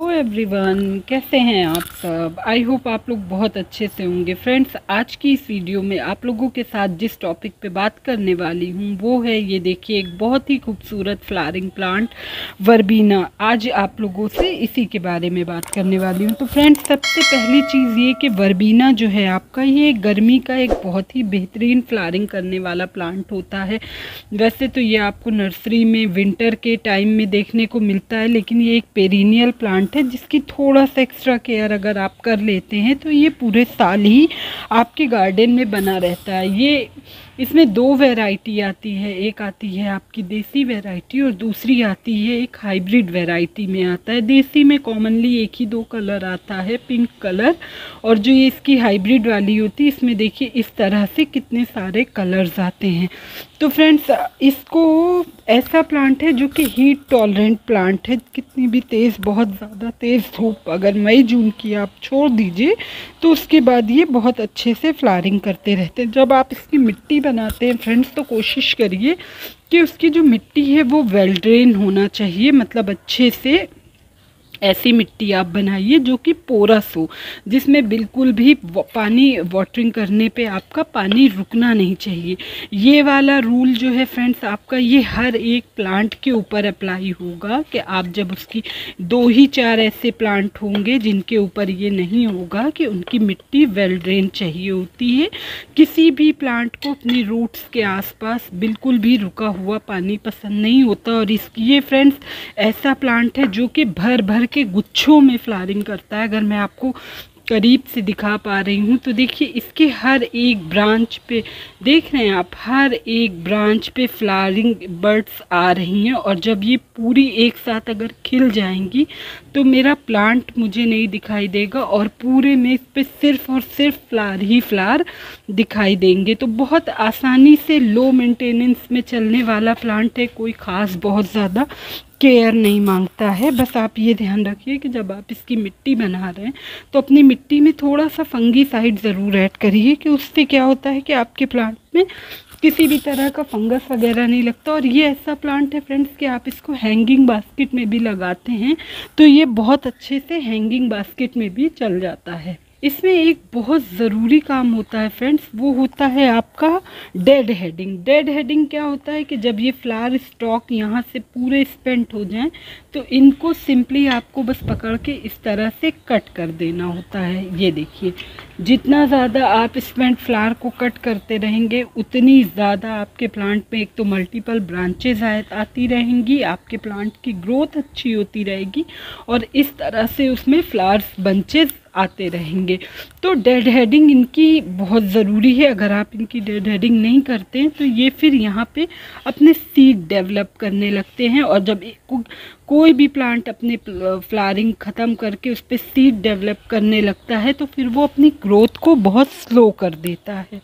Hello everyone कैसे हैं आप सब? आई होप आप लोग बहुत अच्छे से होंगे। फ्रेंड्स आज की इस वीडियो में आप लोगों के साथ जिस टॉपिक पे बात करने वाली हूँ, वो है ये देखिए, एक बहुत ही खूबसूरत फ्लावरिंग प्लांट वर्बीना आज आप लोगों से इसी के बारे में बात करने वाली हूँ। तो फ्रेंड्स सबसे पहली चीज़ ये कि वर्बीना जो है आपका, ये गर्मी का एक बहुत ही बेहतरीन फ्लावरिंग करने वाला प्लांट होता है। वैसे तो ये आपको नर्सरी में विंटर के टाइम में देखने को मिलता है, लेकिन ये एक पेरीनियल प्लांट प्लांट है, जिसकी थोड़ा सा एक्स्ट्रा केयर अगर आप कर लेते हैं तो ये पूरे साल ही आपके गार्डन में बना रहता है। ये, इसमें दो वैरायटी आती है, एक आती है आपकी देसी वैरायटी और दूसरी आती है एक हाइब्रिड वैरायटी में आता है। देसी में कॉमनली एक ही दो कलर आता है पिंक कलर और जो ये इसकी हाइब्रिड वाली होती है, इसमें देखिए इस तरह से कितने सारे कलर्स आते हैं। तो फ्रेंड्स इसको ऐसा प्लांट है जो कि हीट टॉलरेंट प्लांट है, कितनी भी तेज़ बहुत ज़्यादा तेज़ धूप अगर मई, जून की आप छोड़ दीजिए तो उसके बाद ये बहुत अच्छे से फ्लारिंग करते रहते हैं। जब आप इसकी मिट्टी बनाते हैं, फ्रेंड्स तो कोशिश करिए कि उसकी जो मिट्टी है, वो वेल ड्रेन होना चाहिए मतलब अच्छे से ऐसी मिट्टी आप बनाइए जो कि पोरस हो, जिसमें बिल्कुल भी पानी वाटरिंग करने पे आपका पानी रुकना नहीं चाहिए। ये वाला रूल जो है फ्रेंड्स आपका ये हर एक प्लांट के ऊपर अप्लाई होगा कि आप जब उसकी दो ही चार ऐसे प्लांट होंगे जिनके ऊपर ये नहीं होगा कि उनकी मिट्टी वेल ड्रेन चाहिए होती है। किसी भी प्लांट को अपनी रूट्स के आसपास बिल्कुल भी रुका हुआ पानी पसंद नहीं होता और इस ये फ्रेंड्स ऐसा प्लांट है जो कि भर भर के गुच्छों में फ्लारिंग करता है। अगर मैं आपको करीब से दिखा पा रही हूँ तो देखिए इसके हर एक ब्रांच पे, देख रहे हैं आप, हर एक ब्रांच पे फ्लावरिंग बर्ड्स आ रही हैं और जब ये पूरी एक साथ अगर खिल जाएँगी तो मेरा प्लांट मुझे नहीं दिखाई देगा और पूरे में इस पर सिर्फ़ और सिर्फ़ फ्लार ही फ्लार दिखाई देंगे। तो बहुत आसानी से लो मेंटेनेंस में चलने वाला प्लांट है, कोई ख़ास बहुत ज़्यादा केयर नहीं माँगता है। बस आप ये ध्यान रखिए कि जब आप इसकी मिट्टी बना रहे हैं तो अपनी मिट्टी में थोड़ा सा फंगी साइड ज़रूर ऐड करिए कि उससे क्या होता है कि आपके प्लांट में किसी भी तरह का फंगस वगैरह नहीं लगता। और ये ऐसा प्लांट है फ्रेंड्स कि आप इसको हैंगिंग बास्केट में भी लगाते हैं तो ये बहुत अच्छे से हैंगिंग बास्केट में भी चल जाता है। इसमें एक बहुत ज़रूरी काम होता है फ्रेंड्स, वो होता है आपका डेड हेडिंग। डेड हेडिंग क्या होता है कि जब ये फ्लावर स्टॉक यहाँ से पूरे स्पेंट हो जाएँ तो इनको सिंपली आपको बस पकड़ के इस तरह से कट कर देना होता है। ये देखिए, जितना ज़्यादा आप स्पेंट फ्लावर को कट करते रहेंगे, उतनी ज़्यादा आपके प्लांट में एक तो मल्टीपल ब्रांचेज आती रहेंगी, आपके प्लांट की ग्रोथ अच्छी होती रहेगी और इस तरह से उसमें फ्लावर्स बंचेज आते रहेंगे। तो डेड हेडिंग इनकी बहुत ज़रूरी है। अगर आप इनकी डेड हेडिंग नहीं करते हैं तो ये फिर यहाँ पे अपने सीड डेवलप करने लगते हैं और जब को, कोई भी प्लांट अपने फ्लारिंग ख़त्म करके उस पर सीड डेवलप करने लगता है तो फिर वो अपनी ग्रोथ को बहुत स्लो कर देता है।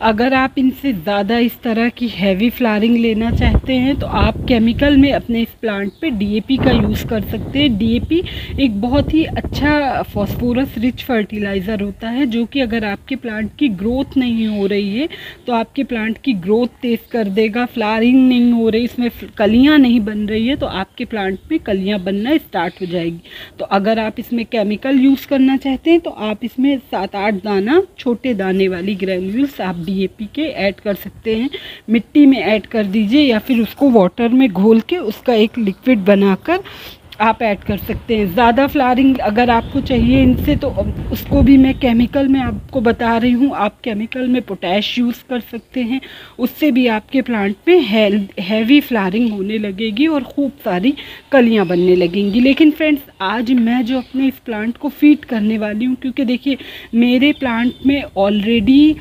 अगर आप इनसे ज़्यादा इस तरह की हैवी फ्लारिंग लेना चाहते हैं तो आप केमिकल में अपने इस प्लांट पे डीएपी का यूज़ कर सकते हैं। डीएपी एक बहुत ही अच्छा फॉस्फोरस रिच फर्टिलाइज़र होता है, जो कि अगर आपके प्लांट की ग्रोथ नहीं हो रही है तो आपके प्लांट की ग्रोथ तेज़ कर देगा। फ्लारिंग नहीं हो रही, इसमें कलियाँ नहीं बन रही है तो आपके प्लांट में कलियाँ बनना स्टार्ट हो जाएगी। तो अगर आप इसमें केमिकल यूज़ करना चाहते हैं तो आप इसमें सात आठ दाना, छोटे दाने वाली ग्रेन्यूल्स आप डीएपी के ऐड कर सकते हैं। मिट्टी में ऐड कर दीजिए या फिर उसको वाटर में घोल के उसका एक लिक्विड बनाकर आप ऐड कर सकते हैं। ज़्यादा फ्लारिंग अगर आपको चाहिए इनसे तो उसको भी मैं केमिकल में आपको बता रही हूँ। आप केमिकल में पोटैश यूज़ कर सकते हैं। उससे भी आपके प्लांट में हैवी फ्लारिंग होने लगेगी और खूब सारी कलियाँ बनने लगेंगी। लेकिन फ्रेंड्स आज मैं जो अपने इस प्लांट को फ़ीड करने वाली हूँ, क्योंकि देखिए, मेरे प्लांट में ऑलरेडी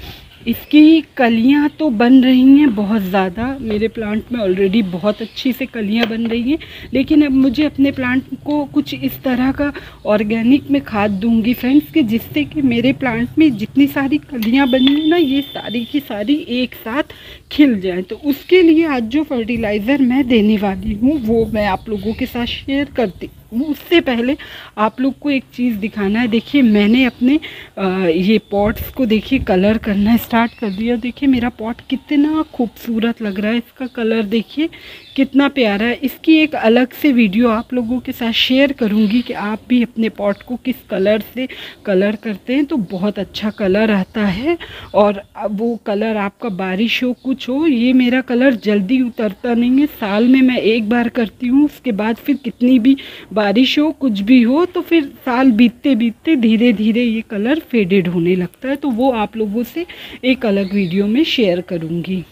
इसकी कलियाँ तो बन रही हैं बहुत ज़्यादा। मेरे प्लांट में ऑलरेडी बहुत अच्छी से कलियाँ बन रही हैं। लेकिन अब मुझे अपने प्लांट को कुछ इस तरह का ऑर्गेनिक में खाद दूँगी फ्रेंड्स कि, जिससे कि मेरे प्लांट में जितनी सारी कलियाँ बनी हैं ना, ये सारी की सारी एक साथ खिल जाएँ। तो उसके लिए आज जो फर्टिलाइज़र मैं देने वाली हूँ, वो मैं आप लोगों के साथ शेयर करती उससे पहले आप लोग को एक चीज़ दिखाना है। देखिए, मैंने अपने ये पॉट्स को देखिए, कलर करना स्टार्ट कर दिया। देखिए, मेरा पॉट कितना खूबसूरत लग रहा है। इसका कलर देखिए, कितना प्यारा है। इसकी एक अलग से वीडियो आप लोगों के साथ शेयर करूँगी कि आप भी अपने पॉट को किस कलर से कलर करते हैं। तो बहुत अच्छा कलर आता है और वो कलर आपका बारिश हो, कुछ हो, ये मेरा कलर जल्दी उतरता नहीं है। साल में मैं एक बार करती हूँ, उसके बाद फिर कितनी भी बारिश हो, कुछ भी हो तो फिर साल बीतते बीतते धीरे धीरे ये कलर फेडेड होने लगता है। तो वो आप लोगों से एक अलग वीडियो में शेयर करूँगी।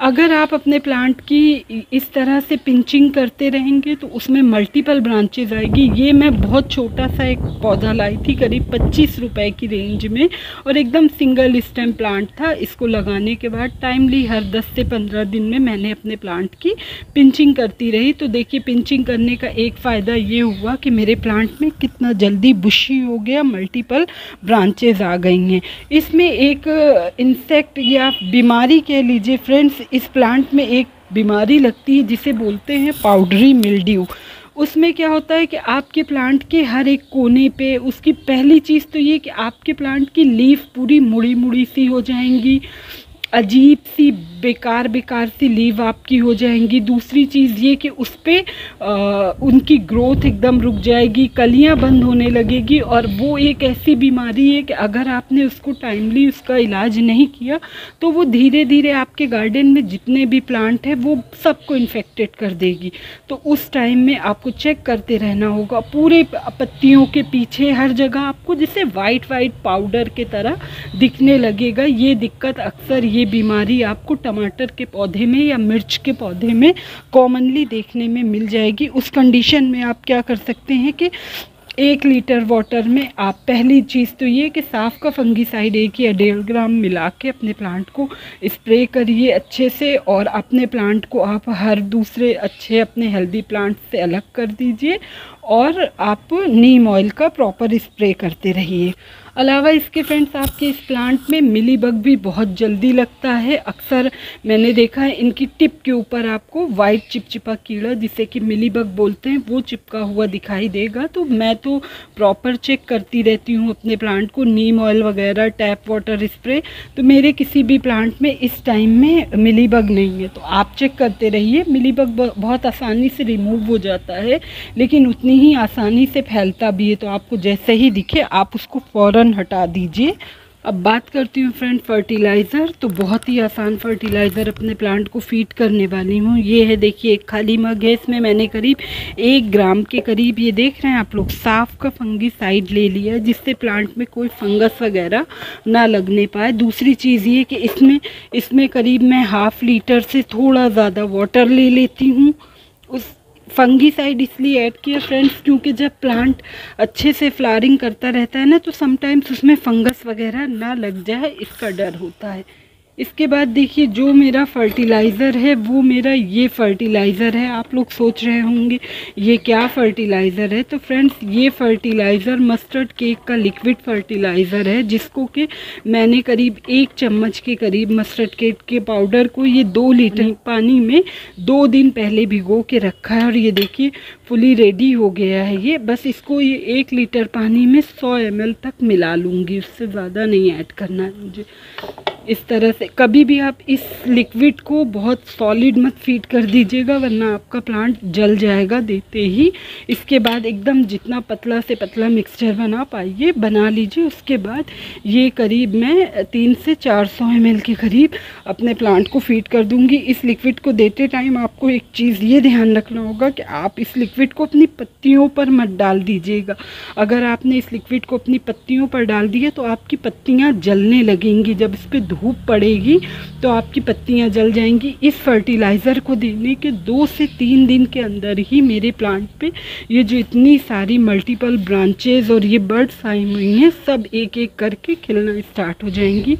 अगर आप अपने प्लांट की इस तरह से पिंचिंग करते रहेंगे तो उसमें मल्टीपल ब्रांचेज आएगी। ये मैं बहुत छोटा सा एक पौधा लाई थी, करीब पच्चीस रुपए की रेंज में, और एकदम सिंगल स्टेम प्लांट था। इसको लगाने के बाद टाइमली हर 10 से 15 दिन में मैंने अपने प्लांट की पिंचिंग करती रही। तो देखिए पिंचिंग करने का एक फ़ायदा ये हुआ कि मेरे प्लांट में कितना जल्दी बुशी हो गया मल्टीपल ब्रांचेज आ गई हैं। इसमें एक इंसेक्ट या बीमारी कह लीजिए फ्रेंड्स इस प्लांट में एक बीमारी लगती है जिसे बोलते हैं पाउडरी मिल्ड्यू उसमें क्या होता है कि आपके प्लांट के हर एक कोने पे उसकी पहली चीज़ तो ये कि आपके प्लांट की लीफ पूरी मुड़ी मुड़ी सी हो जाएँगी। अजीब सी, बेकार बेकार सी लीव आपकी हो जाएँगी। दूसरी चीज़ ये कि उस पर उनकी ग्रोथ एकदम रुक जाएगी, कलियाँ बंद होने लगेगी और वो एक ऐसी बीमारी है कि अगर आपने उसको टाइमली उसका इलाज नहीं किया तो वो धीरे धीरे आपके गार्डन में जितने भी प्लांट हैं, वो सबको इन्फेक्टेड कर देगी। तो उस टाइम में आपको चेक करते रहना होगा। पूरे पत्तियों के पीछे हर जगह आपको जैसे वाइट वाइट पाउडर के तरह दिखने लगेगा। ये दिक्कत अक्सर ये बीमारी आपको टमाटर के पौधे में या मिर्च के पौधे में कॉमनली देखने में मिल जाएगी। उस कंडीशन में आप क्या कर सकते हैं कि एक लीटर वाटर में आप, पहली चीज़ तो ये कि साफ़ का फंगीसाइड एक या डेढ़ ग्राम मिला के अपने प्लांट को स्प्रे करिए अच्छे से और अपने प्लांट को आप हर दूसरे अच्छे अपने हेल्दी प्लांट से अलग कर दीजिए और आप नीम ऑयल का प्रॉपर स्प्रे करते रहिए। अलावा इसके फ्रेंड्स आपके इस प्लांट में मिली बग भी बहुत जल्दी लगता है। अक्सर मैंने देखा है, इनकी टिप के ऊपर आपको वाइट चिपचिपा कीड़ा, जिसे कि मिली बग बोलते हैं, वो चिपका हुआ दिखाई देगा। तो मैं तो प्रॉपर चेक करती रहती हूँ अपने प्लांट को नीम ऑयल वगैरह टैप वाटर स्प्रे तो मेरे किसी भी प्लांट में इस टाइम में मिली बग नहीं है। तो आप चेक करते रहिए, मिली बग बहुत आसानी से रिमूव हो जाता है, लेकिन उतनी ही आसानी से फैलता भी है। तो आपको जैसे ही दिखे, आप उसको फ़ौरन ढक्कन हटा दीजिए। अब बात करती हूँ फ्रेंड फर्टिलाइज़र तो बहुत ही आसान फर्टिलाइज़र अपने प्लांट को फ़ीड करने वाली हूँ। ये है देखिए, एक खाली मग है, इसमें मैंने करीब एक ग्राम के करीब, ये देख रहे हैं आप लोग, साफ़ का फंगी साइड ले लिया जिससे प्लांट में कोई फंगस वगैरह ना लगने पाए। दूसरी चीज़ ये कि इसमें इसमें करीब मैं हाफ़ लीटर से थोड़ा ज़्यादा वाटर ले लेती हूँ। उस फंगी साइड इसलिए ऐड किया फ्रेंड्स क्योंकि जब प्लांट अच्छे से फ्लारिंग करता रहता है ना तो समटाइम्स उसमें फंगस वगैरह ना लग जाए, इसका डर होता है। इसके बाद देखिए जो मेरा फर्टिलाइज़र है वो मेरा ये फर्टिलाइज़र है। आप लोग सोच रहे होंगे ये क्या फर्टिलाइज़र है? तो फ्रेंड्स ये फर्टिलाइज़र मस्टर्ड केक का लिक्विड फर्टिलाइज़र है जिसको कि मैंने करीब एक चम्मच के करीब मस्टर्ड केक के पाउडर को ये दो लीटर पानी में दो दिन पहले भिगो के रखा है और ये देखिए फुली रेडी हो गया है ये। बस इसको ये एक लीटर पानी में सौ एम तक मिला लूँगी उससे ज़्यादा नहीं ऐड करना है मुझे। इस तरह से। कभी भी आप इस लिक्विड को बहुत सॉलिड मत फ़ीड कर दीजिएगा, वरना आपका प्लांट जल जाएगा देते ही। इसके बाद एकदम जितना पतला से पतला मिक्सचर बना पाइए बना लीजिए। उसके बाद ये करीब मैं तीन से चार सौ एम के करीब अपने प्लांट को फ़ीड कर दूँगी। इस लिक्विड को देते टाइम आपको एक चीज़ ये ध्यान रखना होगा कि आप इस लिक्विड को अपनी पत्तियों पर मत डाल दीजिएगा। अगर आपने इस लिक्विड को अपनी पत्तियों पर डाल दिया तो आपकी पत्तियाँ जलने लगेंगी। जब इस पर धूप पड़ेगी तो आपकी पत्तियाँ जल जाएँगी। इस फर्टिलाइज़र को देने के दो से तीन दिन के अंदर ही मेरे प्लांट पे ये जो इतनी सारी मल्टीपल ब्रांचेज और ये बर्ड्स आई हुई हैं, सब एक एक करके खिलना स्टार्ट हो जाएँगी।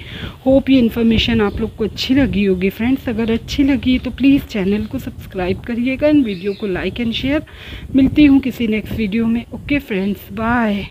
होप ये इन्फॉर्मेशन आप लोग को अच्छी लगी होगी। फ्रेंड्स अगर अच्छी लगी तो प्लीज़ चैनल को सब्सक्राइब करिएगा इन वीडियो को लाइक एंड शेयर मिलती हूँ किसी नेक्स्ट वीडियो में। Okay friends bye